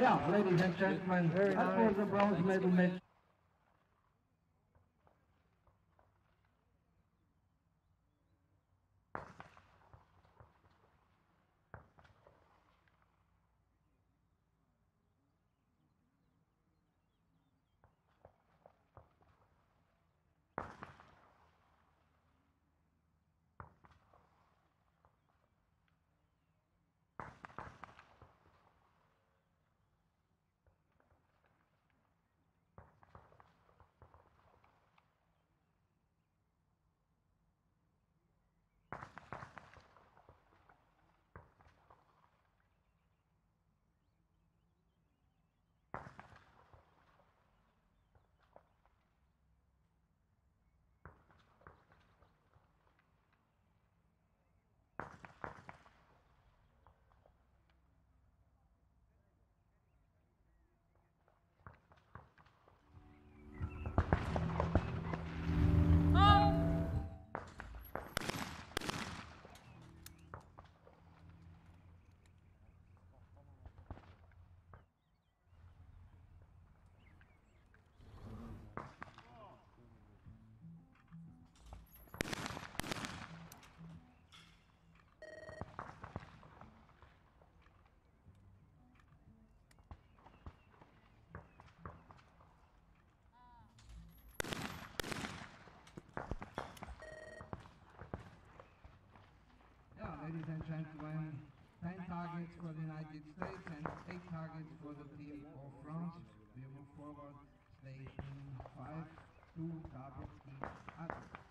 Yeah, ladies and gentlemen, that was the bronze medal match. Gentlemen, 10 targets for the United States and 8 targets for the PFO France. We move forward, station 5, 2 targets each other.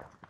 Well,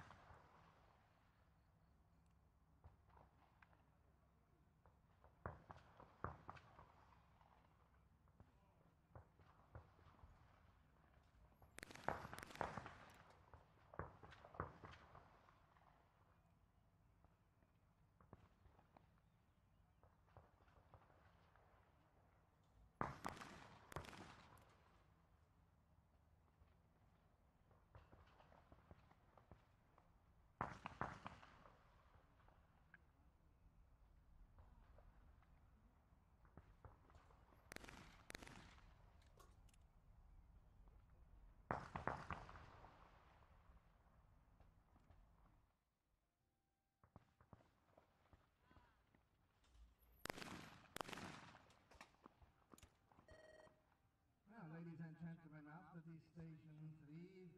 ladies and gentlemen, after this station three,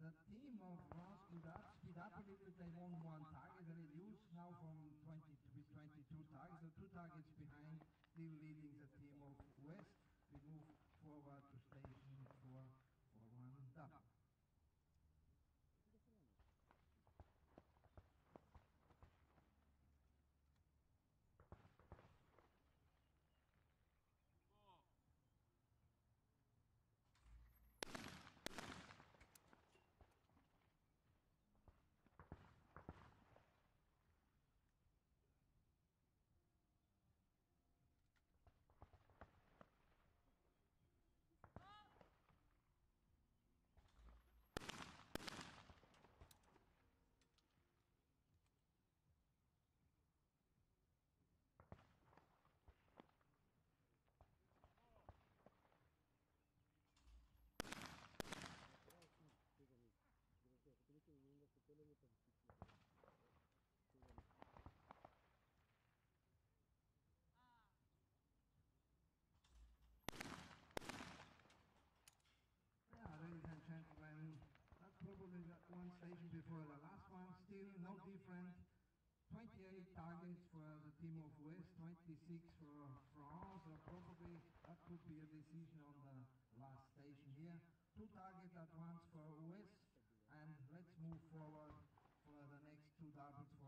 the team of speed up, speed up a little. They won one target, they reduced now from 20 to 22 targets. So two targets behind, still leading the team of West. We move forward to station four for one double. Yeah, ladies and gentlemen, that's probably the one station before the last one. Still no different. 28 targets for the team of West, 26 for France. So uh, probably that could be a decision on the last station here. Two targets at once for West, and let's move forward for the next two doubles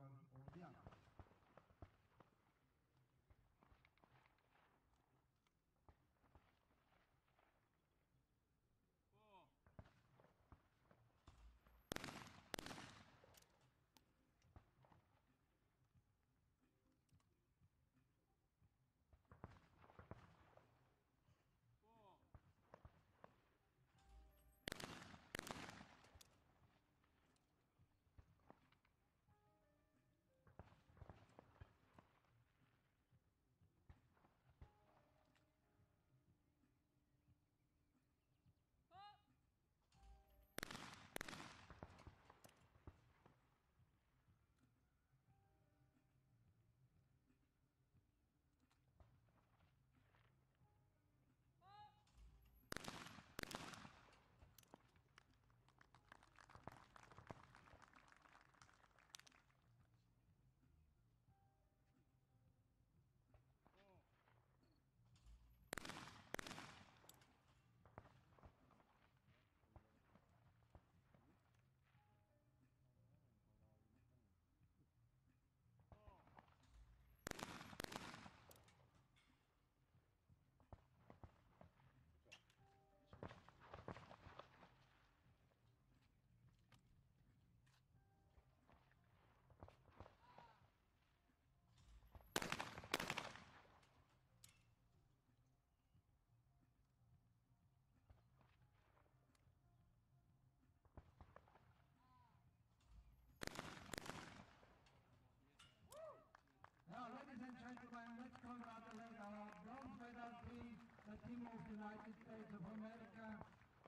the United States of America.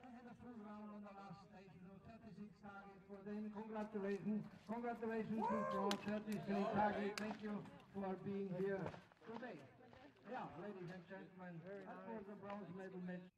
They had a full round on the last station, so 36 targets for them. Congratulations. Congratulations to France, 36 targets. Thank you for being here today. Yeah, ladies and gentlemen, that was the bronze medal match.